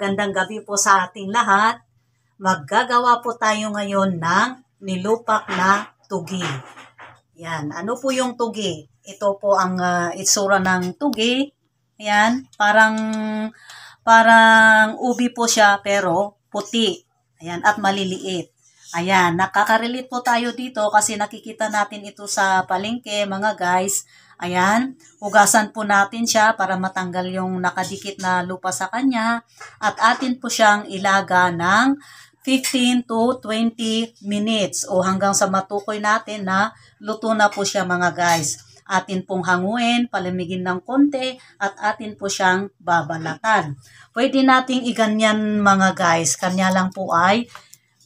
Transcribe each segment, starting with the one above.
magandang gabi po sa ating lahat. Maggagawa po tayo ngayon ng nilupak na tugi. Yan, ano po yung tugi? Ito po ang uh, itsura ng tugi. Yan, parang parang ubi po siya pero puti. Ayan, at maliliit. Ayan, nakaka-relate po tayo dito kasi nakikita natin ito sa palengke mga guys. Ayan, hugasan po natin siya para matanggal yung nakadikit na lupa sa kanya at atin po siyang ilaga ng 15 to 20 minutes o hanggang sa matukoy natin na luto na po siya mga guys. Atin pong hanguin, palamigin ng konti at atin po siyang babalatan. Pwede nating iganyan mga guys, kanya lang po ay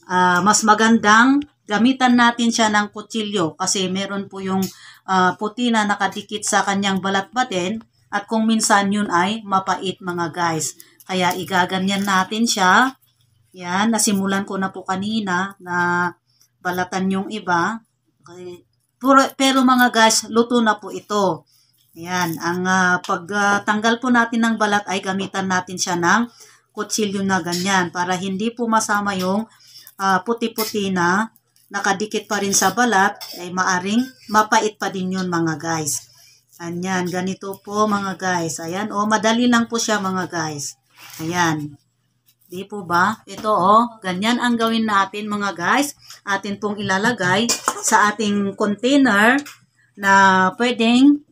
uh, mas magandang gamitan natin siya ng kutsilyo kasi meron po yung uh, puti na nakadikit sa kanyang balat-batin at kung minsan yun ay mapait mga guys. Kaya igaganyan natin siya. Yan, nasimulan ko na po kanina na balatan yung iba. Okay. Pero, pero mga guys, luto na po ito. Yan, ang uh, pagtanggal uh, po natin ng balat ay gamitan natin siya ng kutsilyo na ganyan para hindi po masama yung uh, puti-puti na nakadikit pa rin sa balat, ay maaring mapait pa din yun mga guys. Ayan, ganito po mga guys. Ayan, o oh, madali lang po siya mga guys. Ayan. Di po ba? Ito oh, ganyan ang gawin natin mga guys. Atin pong ilalagay sa ating container na pwedeng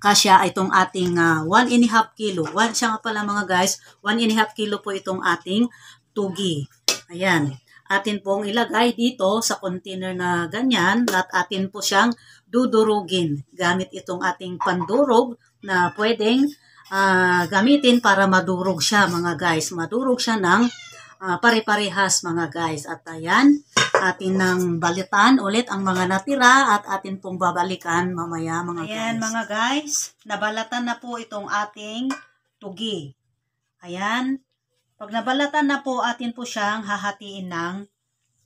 kasya itong ating 1 uh, and a half kilo. One, siya nga pala mga guys, 1 and a half kilo po itong ating tugi. Ayan atin pong ilagay dito sa container na ganyan at atin po siyang dudurugin gamit itong ating pandurog na pwedeng uh, gamitin para madurog siya mga guys. Madurog siya ng uh, pare-parehas mga guys. At ayan, atin nang balitan ulit ang mga natira at atin pong babalikan mamaya mga ayan, guys. Ayan mga guys, nabalatan na po itong ating tugi. Ayan, pag nabalatan na po, atin po siyang hahatiin ng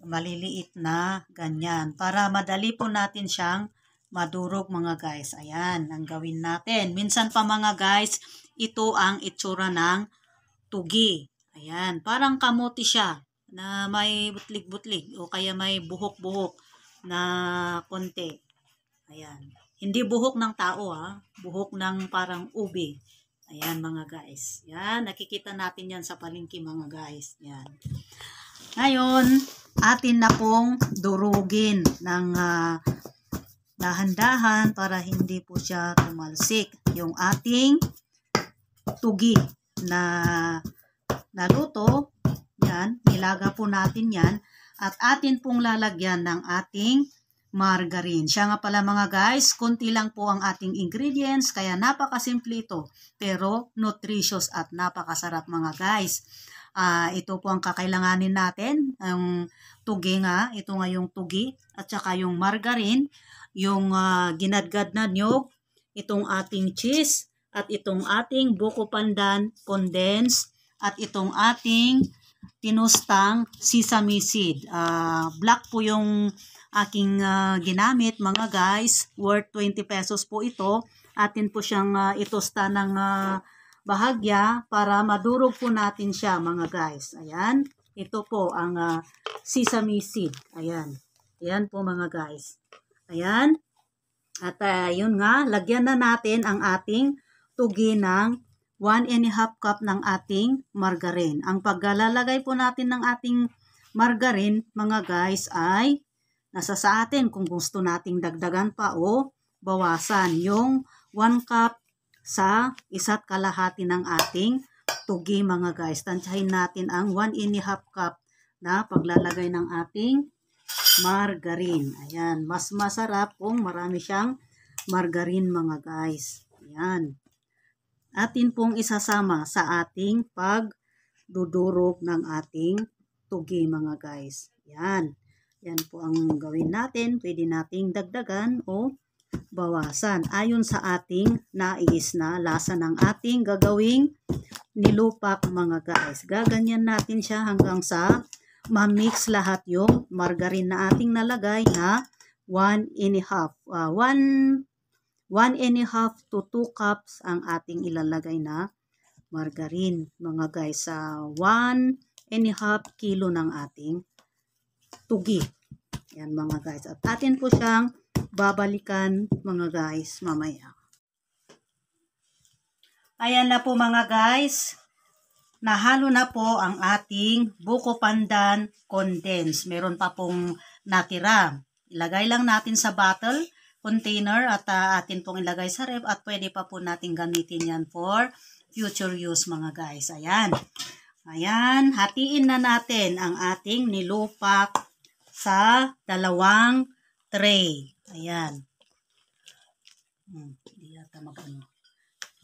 maliliit na ganyan. Para madali po natin siyang madurog mga guys. Ayan, ang gawin natin. Minsan pa mga guys, ito ang itsura ng tugi. Ayan, parang kamote siya na may butlig-butlig o kaya may buhok-buhok na konti. Ayan. Hindi buhok ng tao ha, buhok ng parang ubi. Ayan mga guys. Yan, nakikita natin yan sa palengke mga guys. Yan. Ngayon, atin na pong durugin ng uh, dahan-dahan para hindi po siya tumalsik. Yung ating tugi na naluto, yan, nilaga po natin yan at atin pong lalagyan ng ating margarine. Siya nga pala mga guys, konti lang po ang ating ingredients, kaya napakasimple ito. Pero nutritious at napakasarap mga guys. Uh, ito po ang kakailanganin natin. Ang tugi nga, ito nga yung tugi at saka yung margarine, yung uh, ginadgad na nyog, itong ating cheese, at itong ating buko pandan condensed, at itong ating tinustang sesame seed. Uh, black po yung aking uh, ginamit mga guys. Worth 20 pesos po ito. Atin po siyang uh, itosta ng uh, bahagya para madurog po natin siya mga guys. Ayan. Ito po ang uh, sesame seed. Ayan. Ayan po mga guys. Ayan. At uh, yun nga, lagyan na natin ang ating tugi ng 1 and a half cup ng ating margarine. Ang paglalagay po natin ng ating margarine, mga guys, ay Nasa sa atin kung gusto nating dagdagan pa o bawasan yung 1 cup sa isa't kalahati ng ating tugi mga guys. Tansyahin natin ang 1 and a half cup na paglalagay ng ating margarine. Ayan, mas masarap kung marami siyang margarine mga guys. Ayan. Atin pong isasama sa ating pagdudurog ng ating tugi mga guys. Ayan. Yan po ang gawin natin. Pwede nating dagdagan o bawasan. Ayon sa ating nais na lasa ng ating gagawing nilupak mga guys. Gaganyan natin siya hanggang sa ma-mix lahat yung margarine na ating nalagay na 1 and a half. 1 uh, 1 and a half to 2 cups ang ating ilalagay na margarine mga guys sa 1 and a half kilo ng ating tugi. Yan mga guys. At atin po siyang babalikan mga guys mamaya. Ayan na po mga guys. Nahalo na po ang ating buko pandan condense. Meron pa pong natira. Ilagay lang natin sa bottle container at uh, atin pong ilagay sa ref at pwede pa po natin gamitin yan for future use mga guys. Ayan. Ayan, hatiin na natin ang ating nilupak sa dalawang tray. Ayan. Hmm, hindi yata mag-ano.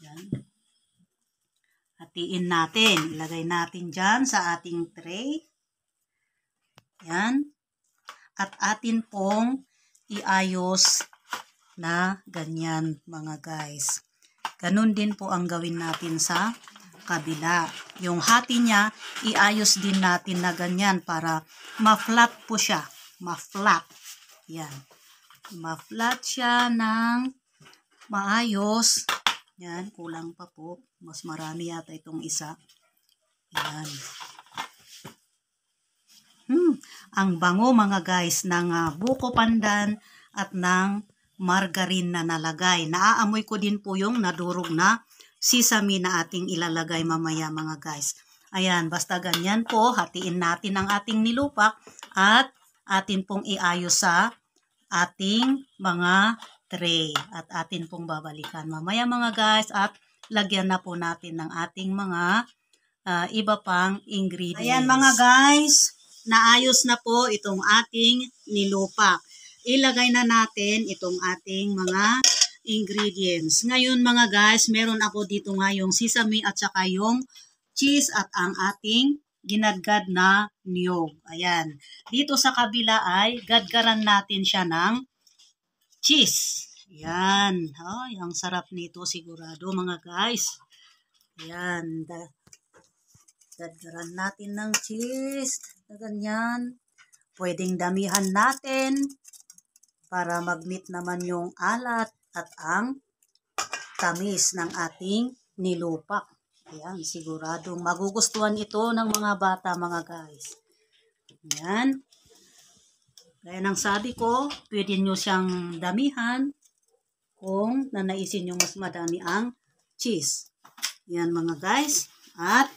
Ayan. Hatiin natin. Ilagay natin dyan sa ating tray. Ayan. At atin pong iayos na ganyan mga guys. Ganun din po ang gawin natin sa kabila. Yung hati niya, iayos din natin na ganyan para ma-flat po siya. Ma-flat. Yan. Ma-flat siya ng maayos. Yan, kulang pa po. Mas marami yata itong isa. Yan. Hmm, ang bango mga guys ng uh, buko pandan at ng margarine na nalagay. Naaamoy ko din po yung nadurog na sesame na ating ilalagay mamaya mga guys. Ayan, basta ganyan po, hatiin natin ang ating nilupak at atin pong iayos sa ating mga tray at atin pong babalikan mamaya mga guys at lagyan na po natin ng ating mga uh, iba pang ingredients. Ayan mga guys, naayos na po itong ating nilupak ilagay na natin itong ating mga ingredients. Ngayon mga guys, meron ako dito nga yung sesame at saka yung cheese at ang ating ginadgad na niyog. Ayan. Dito sa kabila ay gadgaran natin siya ng cheese. Ayan. Ay, ang sarap nito sigurado mga guys. Ayan. Gadgaran natin ng cheese. Ganyan. Pwedeng damihan natin para mag-meet naman yung alat at ang tamis ng ating nilupak. Ayan, siguradong magugustuhan ito ng mga bata, mga guys. Ayan. Gaya ng sabi ko, pwede nyo siyang damihan kung nanaisin nyo mas madami ang cheese. Yan mga guys. At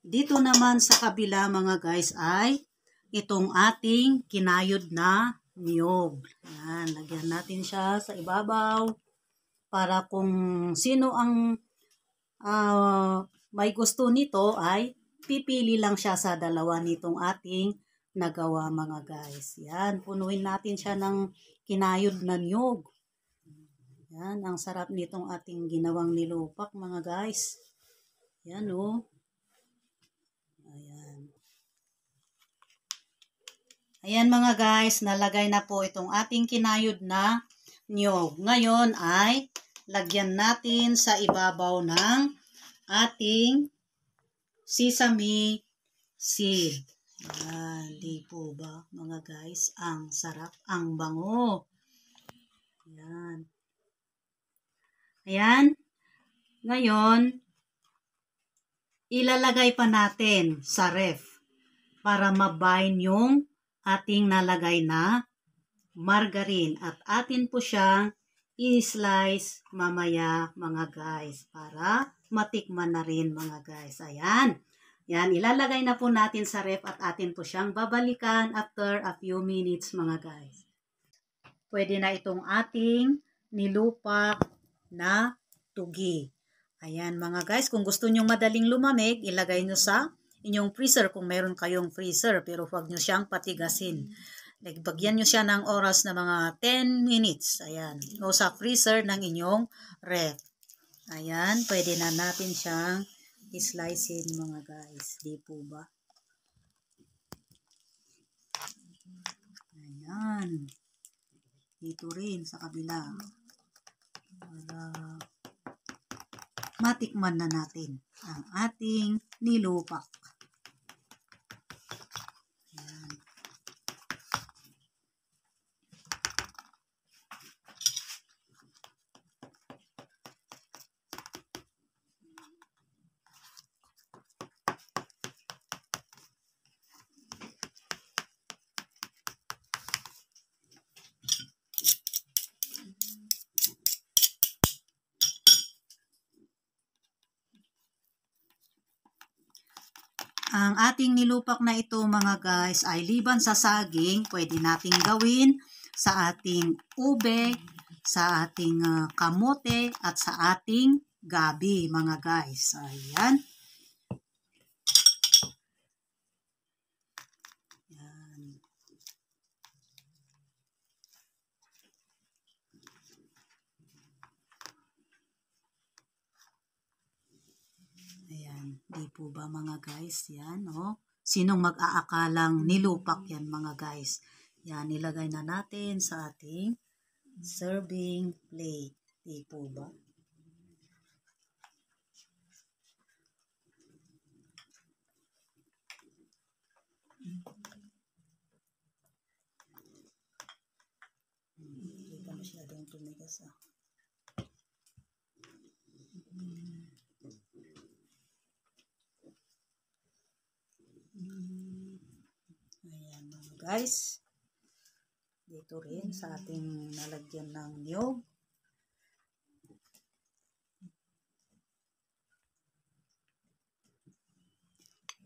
dito naman sa kabila mga guys ay itong ating kinayod na niyog. Yan, lagyan natin siya sa ibabaw para kung sino ang uh, may gusto nito ay pipili lang siya sa dalawa nitong ating nagawa mga guys. Yan, punuin natin siya ng kinayod na niyog. Yan, ang sarap nitong ating ginawang nilupak mga guys. Yan o. Oh. Ayan mga guys, nalagay na po itong ating kinayod na niyog. Ngayon ay lagyan natin sa ibabaw ng ating sesame seed. Ayan, di po ba mga guys, ang sarap, ang bango. Ayan. Ayan. Ngayon, ilalagay pa natin sa ref para mabind yung ating nalagay na margarine at atin po siyang i-slice mamaya mga guys para matikman na rin mga guys. Ayan. Yan, ilalagay na po natin sa ref at atin po siyang babalikan after a few minutes mga guys. Pwede na itong ating nilupak na tugi. Ayan mga guys, kung gusto nyo madaling lumamig, ilagay nyo sa inyong freezer kung meron kayong freezer pero huwag nyo siyang patigasin. Like, bagyan nyo siya ng oras na mga 10 minutes. Ayan. O sa freezer ng inyong ref. Ayan. Pwede na natin siyang islicein mga guys. Di po ba? Ayan. Dito rin sa kabila. Para matikman na natin ang ating nilupak. Ating nilupak na ito mga guys ay liban sa saging, pwede nating gawin sa ating ube, sa ating ah, kamote at sa ating gabi mga guys. Ayan. Ayan, di po ba mga guys? Yan, oh. Sinong mag-aakalang nilupak yan mga guys? Yan, nilagay na natin sa ating serving plate. Di po ba? Hindi guys. Dito rin sa ating nalagyan ng niyog.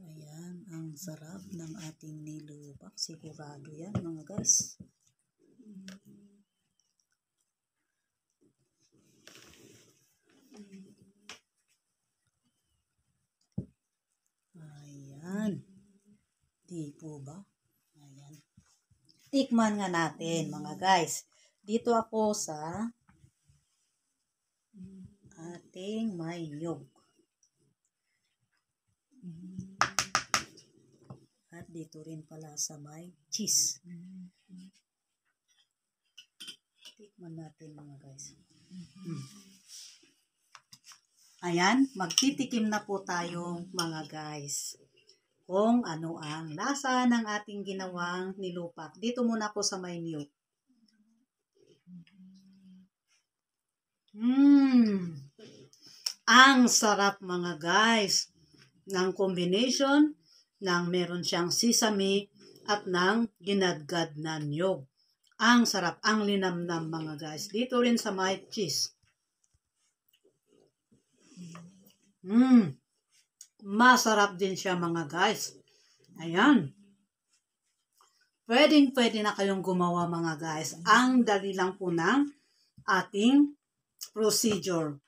Ayan, ang sarap ng ating nilubak. Sigurado yan mga guys. Ayan. Di po ba? Tikman nga natin mga guys. Dito ako sa ating may niyog. At dito rin pala sa may cheese. Tikman natin mga guys. Mm. Ayan, magtitikim na po tayo mga guys kung ano ang lasa ng ating ginawang nilupak. Dito muna ako sa may niyog. Mmm! Ang sarap mga guys ng combination ng meron siyang sesame at ng ginadgad na niyog. Ang sarap, ang linamnam mga guys. Dito rin sa may cheese. Mmm! Masarap din siya mga guys. Ayan. Pwedeng pwede na kayong gumawa mga guys. Ang dali lang po ng ating procedure.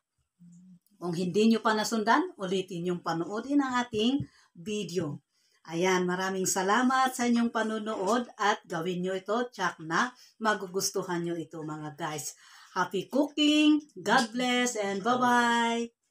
Kung hindi nyo pa nasundan, ulitin yung panoodin ang ating video. Ayan, maraming salamat sa inyong panonood at gawin nyo ito, tsak na magugustuhan nyo ito mga guys. Happy cooking, God bless, and bye-bye!